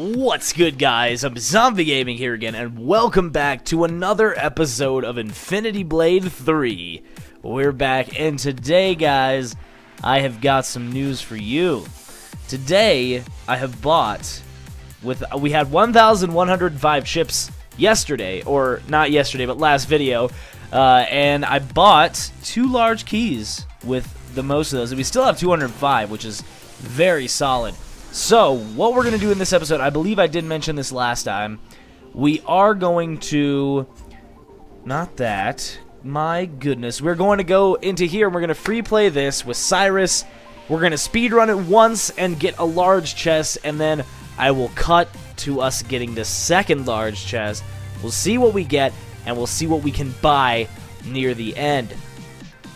What's good, guys? I'm Zombi Gaming here again, and welcome back to another episode of Infinity Blade 3. We're back, and today, guys, I have got some news for you. Today, I have bought, with we had 1,105 chips yesterday, or not yesterday, but last video, uh, and I bought two large keys with the most of those, and we still have 205, which is very solid. So, what we're going to do in this episode, I believe I did mention this last time. We are going to... Not that. My goodness. We're going to go into here and we're going to free play this with Siris. We're going to speed run it once and get a large chest, and then I will cut to us getting the second large chest. We'll see what we get, and we'll see what we can buy near the end.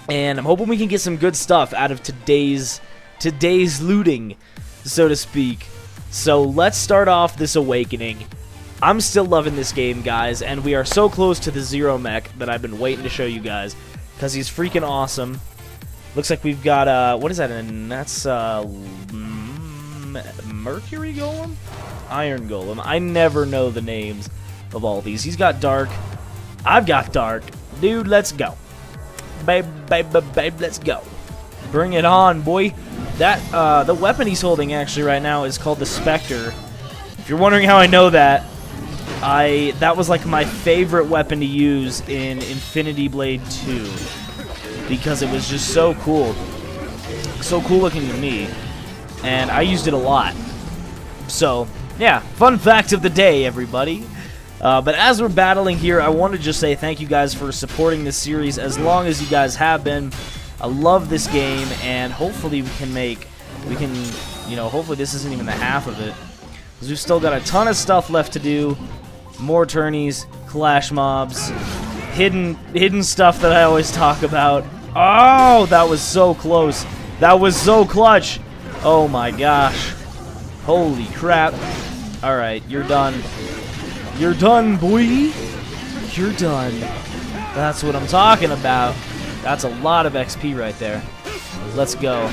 And I'm hoping we can get some good stuff out of today's today's looting so to speak. So let's start off this awakening. I'm still loving this game, guys, and we are so close to the Zero Mech that I've been waiting to show you guys, because he's freaking awesome. Looks like we've got, uh, what is that, and that's, uh, Mercury Golem? Iron Golem. I never know the names of all these. He's got Dark. I've got Dark. Dude, let's go. Babe, babe, babe, babe, let's go. Bring it on, boy. That, uh, the weapon he's holding actually right now is called the Spectre. If you're wondering how I know that, I, that was like my favorite weapon to use in Infinity Blade 2. Because it was just so cool. So cool looking to me. And I used it a lot. So, yeah, fun fact of the day, everybody. Uh, but as we're battling here, I want to just say thank you guys for supporting this series as long as you guys have been. I love this game, and hopefully we can make, we can, you know, hopefully this isn't even the half of it. Because we've still got a ton of stuff left to do. More tourneys, clash mobs, hidden, hidden stuff that I always talk about. Oh, that was so close. That was so clutch. Oh my gosh. Holy crap. Alright, you're done. You're done, boy. You're done. That's what I'm talking about. That's a lot of XP right there. Let's go.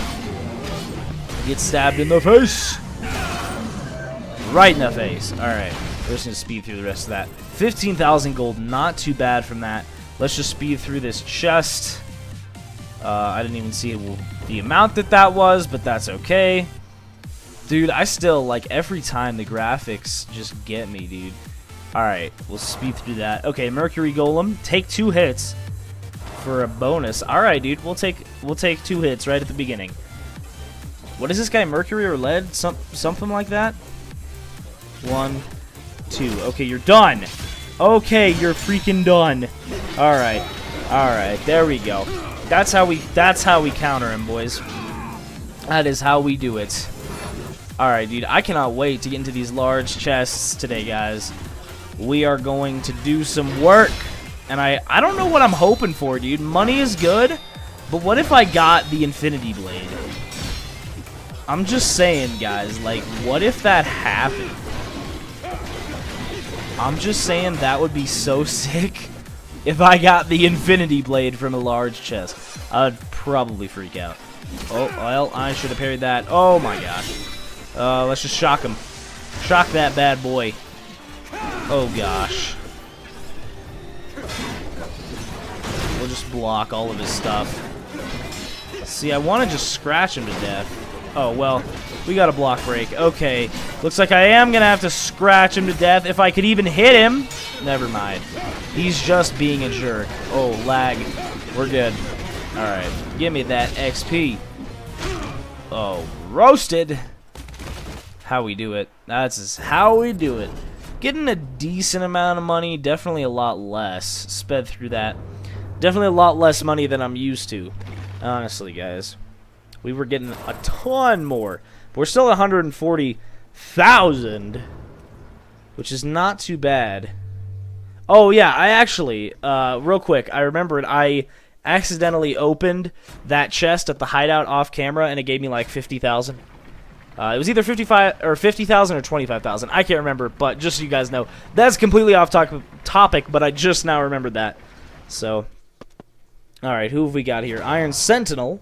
Get stabbed in the face. Right in the face. Alright. We're just going to speed through the rest of that. 15,000 gold. Not too bad from that. Let's just speed through this chest. Uh, I didn't even see the amount that that was, but that's okay. Dude, I still, like, every time the graphics just get me, dude. Alright, we'll speed through that. Okay, Mercury Golem. Take two hits for a bonus. All right, dude. We'll take we'll take two hits right at the beginning. What is this guy? Mercury or lead? Some something like that. One, two. Okay, you're done. Okay, you're freaking done. All right, all right. There we go. That's how we that's how we counter him, boys. That is how we do it. All right, dude. I cannot wait to get into these large chests today, guys. We are going to do some work. And I, I don't know what I'm hoping for, dude. Money is good, but what if I got the Infinity Blade? I'm just saying, guys, like, what if that happened? I'm just saying that would be so sick if I got the Infinity Blade from a large chest. I'd probably freak out. Oh, well, I should have parried that. Oh, my gosh. Uh, let's just shock him. Shock that bad boy. Oh, gosh. We'll just block all of his stuff. See, I want to just scratch him to death. Oh, well, we got a block break. Okay, looks like I am going to have to scratch him to death. If I could even hit him, never mind. He's just being a jerk. Oh, lag. We're good. All right, give me that XP. Oh, roasted. How we do it. That's how we do it. Getting a decent amount of money, definitely a lot less. Sped through that. Definitely a lot less money than I'm used to. Honestly, guys. We were getting a ton more. But we're still at 140,000. Which is not too bad. Oh, yeah, I actually, uh, real quick, I remembered I accidentally opened that chest at the hideout off camera, and it gave me like 50,000. Uh, it was either 55 or 50,000 or 25,000. I can't remember, but just so you guys know, that's completely off topic, but I just now remembered that. So, all right, who have we got here? Iron Sentinel,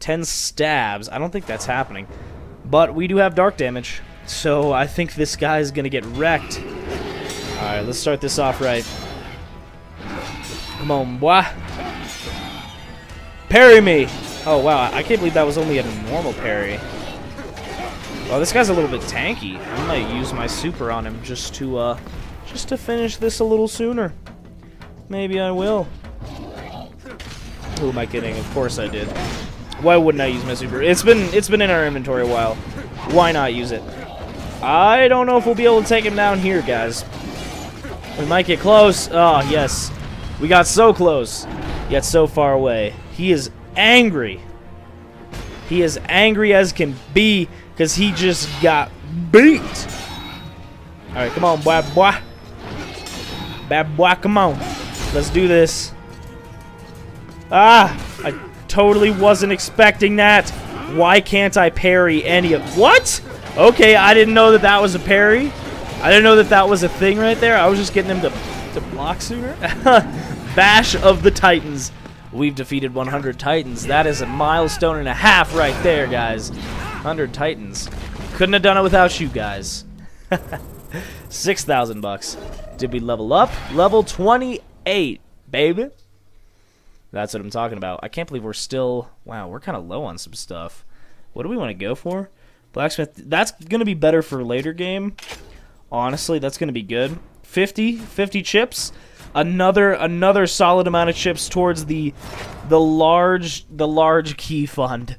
10 stabs. I don't think that's happening, but we do have dark damage. So I think this guy's gonna get wrecked. Alright, let's start this off right. Come on, boy. Parry me! Oh, wow, I can't believe that was only a normal parry. Well, this guy's a little bit tanky. I might use my super on him just to, uh, just to finish this a little sooner. Maybe I will. Who am I kidding? Of course I did. Why wouldn't I use my super? It's been it's been in our inventory a while. Why not use it? I don't know if we'll be able to take him down here, guys. We might get close. Oh, yes. We got so close, yet so far away. He is angry. He is angry as can be because he just got beat. All right, come on, boy, boy. Bad boy, come on. Let's do this. Ah, I totally wasn't expecting that. Why can't I parry any of... What? Okay, I didn't know that that was a parry. I didn't know that that was a thing right there. I was just getting him to, to block sooner. Bash of the Titans. We've defeated 100 Titans. That is a milestone and a half right there, guys. 100 Titans. Couldn't have done it without you guys. 6,000 bucks. Did we level up? Level 28, baby. That's what I'm talking about. I can't believe we're still... Wow, we're kind of low on some stuff. What do we want to go for? Blacksmith. That's going to be better for later game. Honestly, that's going to be good. 50, 50 chips. Another another solid amount of chips towards the the large the large key fund.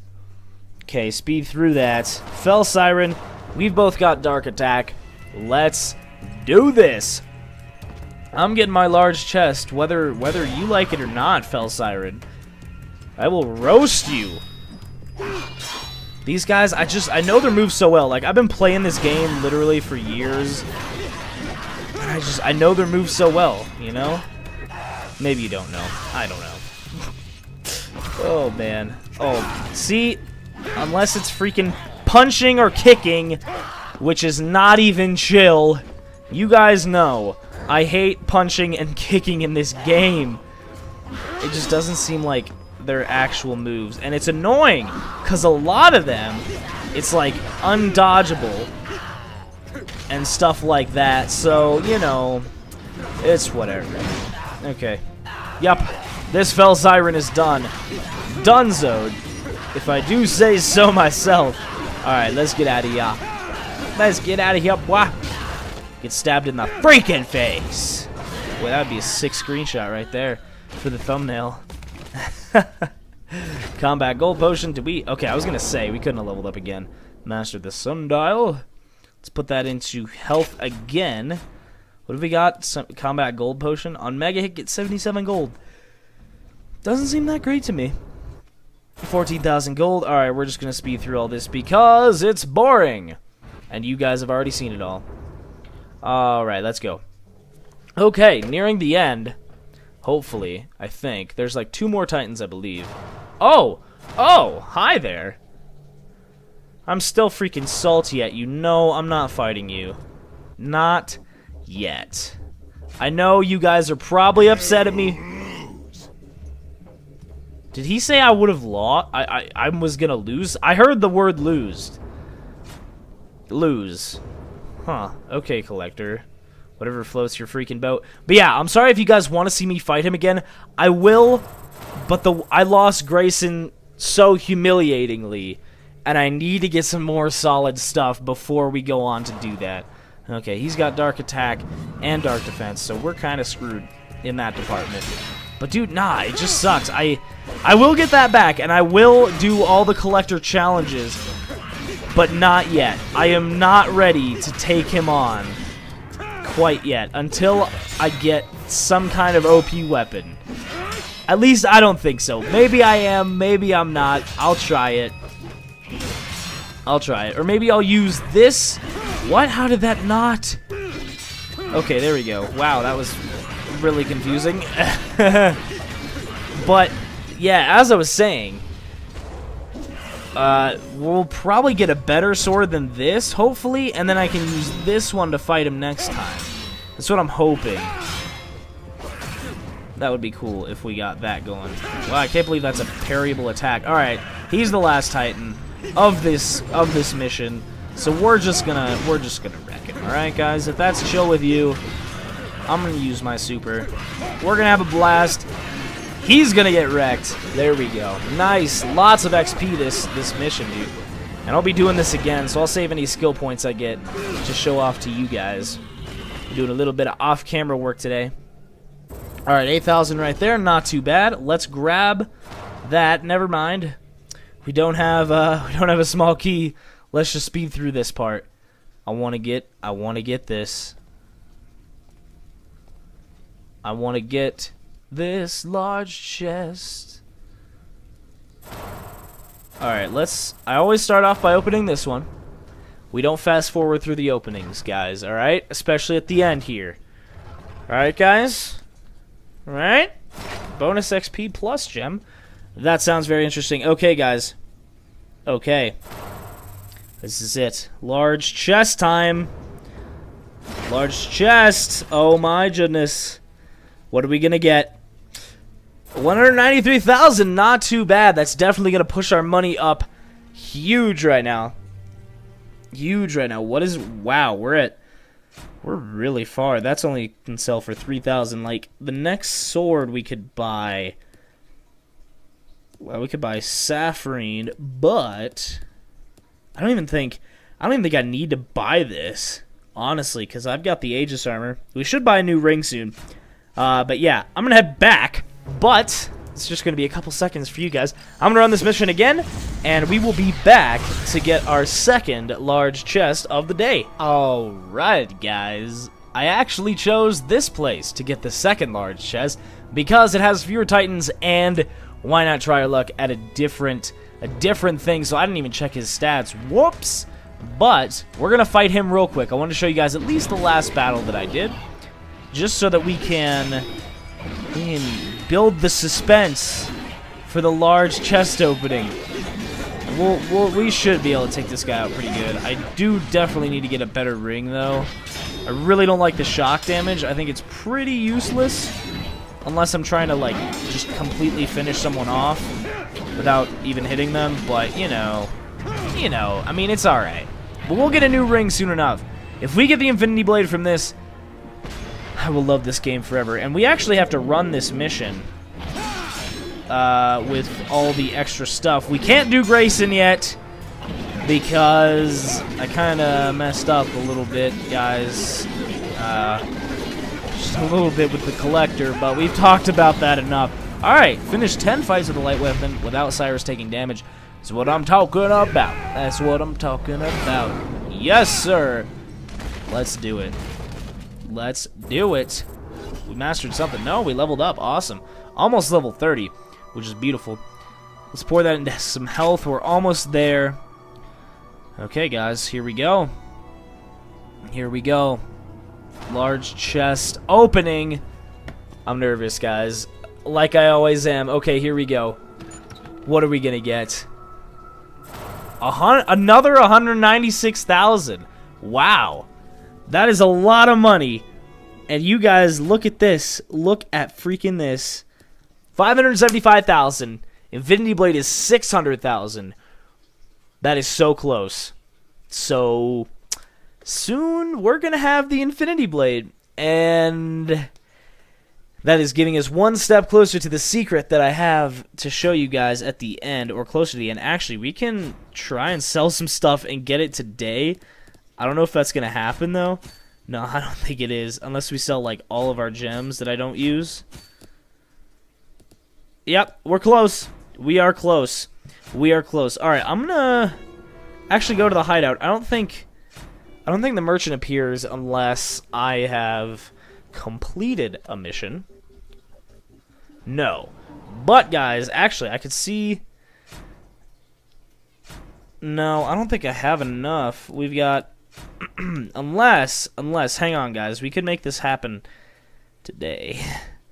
Okay, speed through that. Fell Siren. We've both got Dark Attack. Let's do this. I'm getting my large chest, whether whether you like it or not, Fell Siren. I will roast you. These guys, I just, I know their moves so well. Like, I've been playing this game literally for years. I just, I know their moves so well, you know? Maybe you don't know. I don't know. oh, man. Oh, see? Unless it's freaking punching or kicking, which is not even chill, you guys know I hate punching and kicking in this game. It just doesn't seem like their actual moves. And it's annoying, because a lot of them, it's like undodgeable and stuff like that. So, you know, it's whatever. Okay. Yup. This Fell Siren is done. Dunzoed. If I do say so myself. Alright, let's get out of here. Let's get out of here, boy. Get stabbed in the freaking face. Boy, that would be a sick screenshot right there for the thumbnail. Combat gold potion. Did we? Okay, I was gonna say we couldn't have leveled up again. Master the sundial. Let's put that into health again. What have we got? Some combat gold potion on mega hit. Get 77 gold. Doesn't seem that great to me. 14,000 gold. All right, we're just gonna speed through all this because it's boring, and you guys have already seen it all. All right, let's go. Okay, nearing the end. Hopefully, I think. There's like two more Titans, I believe. Oh! Oh! Hi there! I'm still freaking salty at you. No, I'm not fighting you. Not yet. I know you guys are probably upset at me. Did he say I would have lost? I, I, I was gonna lose? I heard the word lose. Lose. Huh. Okay, Collector. Whatever floats your freaking boat. But yeah, I'm sorry if you guys want to see me fight him again. I will, but the I lost Grayson so humiliatingly, and I need to get some more solid stuff before we go on to do that. Okay, he's got Dark Attack and Dark Defense, so we're kind of screwed in that department. But dude, nah, it just sucks. I I will get that back, and I will do all the collector challenges, but not yet. I am not ready to take him on quite yet until I get some kind of OP weapon. At least I don't think so. Maybe I am, maybe I'm not. I'll try it. I'll try it. Or maybe I'll use this. What? How did that not? Okay, there we go. Wow, that was really confusing. but, yeah, as I was saying, uh, we'll probably get a better sword than this, hopefully, and then I can use this one to fight him next time. That's what I'm hoping. That would be cool if we got that going. Wow, I can't believe that's a parryable attack. Alright, he's the last Titan of this of this mission. So we're just gonna we're just gonna wreck him. All right, guys. If that's chill with you, I'm gonna use my super. We're gonna have a blast. He's gonna get wrecked. There we go. Nice. Lots of XP this this mission, dude. And I'll be doing this again, so I'll save any skill points I get to show off to you guys. Doing a little bit of off-camera work today. All right, 8,000 right there. Not too bad. Let's grab that. Never mind. We don't have uh, we don't have a small key. Let's just speed through this part. I want to get I want to get this. I want to get this large chest. Alright, let's... I always start off by opening this one. We don't fast forward through the openings, guys, alright? Especially at the end here. Alright, guys? Alright? Bonus XP plus gem. That sounds very interesting. Okay, guys. Okay. This is it. Large chest time. Large chest. Oh my goodness. What are we going to get? 193,000, not too bad. That's definitely going to push our money up huge right now. Huge right now. What is... Wow, we're at... We're really far. That's only can sell for 3,000. Like, the next sword we could buy... Well, we could buy Sapphirine, but... I don't even think... I don't even think I need to buy this, honestly, because I've got the Aegis armor. We should buy a new ring soon. Uh, but yeah, I'm going to head back, but it's just going to be a couple seconds for you guys. I'm going to run this mission again, and we will be back to get our second large chest of the day. Alright, guys. I actually chose this place to get the second large chest because it has fewer titans and why not try our luck at a different a different thing so I didn't even check his stats. Whoops! But we're going to fight him real quick. I want to show you guys at least the last battle that I did just so that we can, we can build the suspense for the large chest opening. We'll, we'll, we should be able to take this guy out pretty good. I do definitely need to get a better ring, though. I really don't like the shock damage. I think it's pretty useless. Unless I'm trying to, like, just completely finish someone off without even hitting them. But, you know, you know, I mean, it's alright. But we'll get a new ring soon enough. If we get the Infinity Blade from this, I will love this game forever. And we actually have to run this mission uh, with all the extra stuff. We can't do Grayson yet because I kind of messed up a little bit, guys. Uh, just a little bit with the collector, but we've talked about that enough. Alright, finished 10 fights with a light weapon without Siris taking damage. That's what I'm talking about. That's what I'm talking about. Yes, sir. Let's do it. Let's do it. We mastered something. No, we leveled up. Awesome. Almost level 30, which is beautiful. Let's pour that into some health. We're almost there. Okay, guys, here we go. Here we go. Large chest opening. I'm nervous, guys. Like I always am. Okay, here we go. What are we going to get? A hun another 196,000. Wow. That is a lot of money. And you guys, look at this. Look at freaking this. 575,000. Infinity Blade is 600,000. That is so close. So soon we're going to have the Infinity Blade and that is giving us one step closer to the secret that I have to show you guys at the end or closer to the end. Actually, we can try and sell some stuff and get it today I don't know if that's going to happen, though. No, I don't think it is. Unless we sell, like, all of our gems that I don't use. Yep, we're close. We are close. We are close. Alright, I'm gonna actually go to the hideout. I don't think... I don't think the merchant appears unless I have completed a mission. No. But, guys, actually, I could see... No, I don't think I have enough. We've got unless, unless, hang on, guys, we could make this happen today.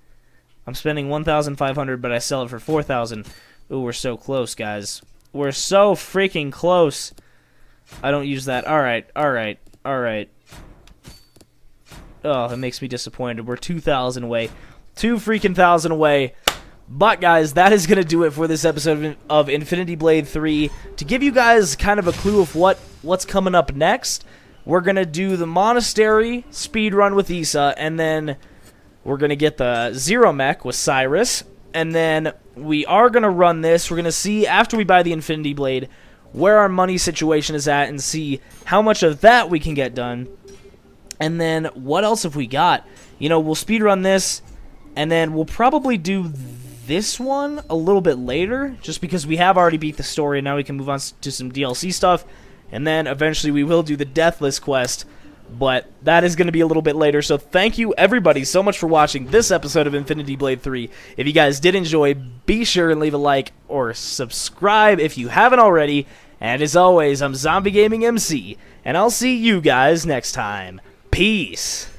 I'm spending 1,500, but I sell it for 4,000. Ooh, we're so close, guys. We're so freaking close. I don't use that. All right, all right, all right. Oh, it makes me disappointed. We're 2,000 away. Two freaking thousand away. But guys, that is going to do it for this episode of Infinity Blade 3. To give you guys kind of a clue of what what's coming up next, we're going to do the Monastery speed run with Isa, and then we're going to get the Zero Mech with Siris, and then we are going to run this. We're going to see, after we buy the Infinity Blade, where our money situation is at and see how much of that we can get done. And then what else have we got? You know, we'll speed run this, and then we'll probably do this one a little bit later, just because we have already beat the story, and now we can move on to some DLC stuff, and then eventually we will do the Deathless quest, but that is going to be a little bit later, so thank you everybody so much for watching this episode of Infinity Blade 3. If you guys did enjoy, be sure and leave a like or subscribe if you haven't already, and as always, I'm Zombi Gaming MC, and I'll see you guys next time. Peace!